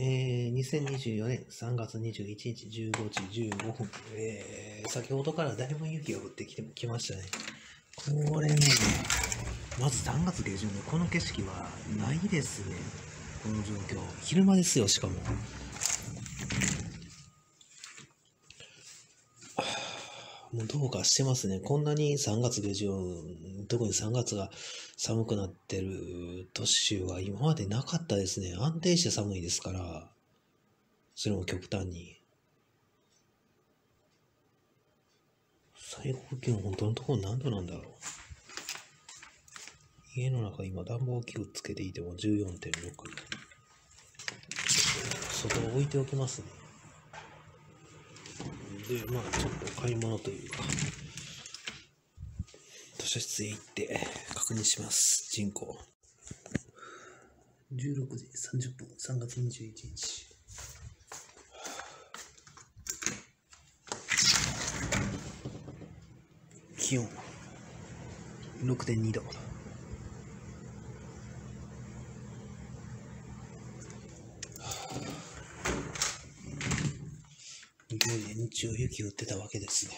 えー、2024年3月21日15時15分。えー、先ほどからだいぶ雪が降ってきてきましたね。これね、まず3月下旬ね、この景色はないですね。この状況。昼間ですよ、しかも。もうどうかしてますね。こんなに3月下旬、特に3月が寒くなってる年は今までなかったですね。安定して寒いですから、それも極端に。最高気温本当のところ何度なんだろう。家の中今暖房器具つけていても14.6。外置いておきますね。で、まあちょっと買い物というか、書室へ行って確認します。人口。16時30分、3月21日。気温6.2度。いよいよ日曜雪降ってたわけですね。